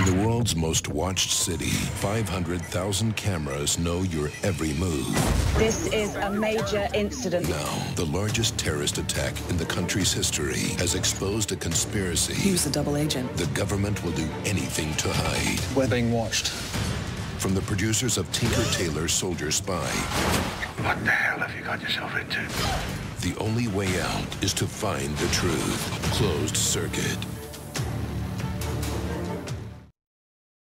In the world's most watched city, 500,000 cameras know your every move. This is a major incident. Now, the largest terrorist attack in the country's history has exposed a conspiracy. He was a double agent. The government will do anything to hide. We're being watched. From the producers of Tinker Tailor Soldier Spy. What the hell have you got yourself into? The only way out is to find the truth. Closed Circuit.